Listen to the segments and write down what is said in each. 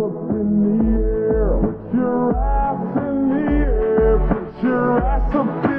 up in the air. Put your ass in the air. Put your ass up in the air.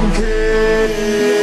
don't care.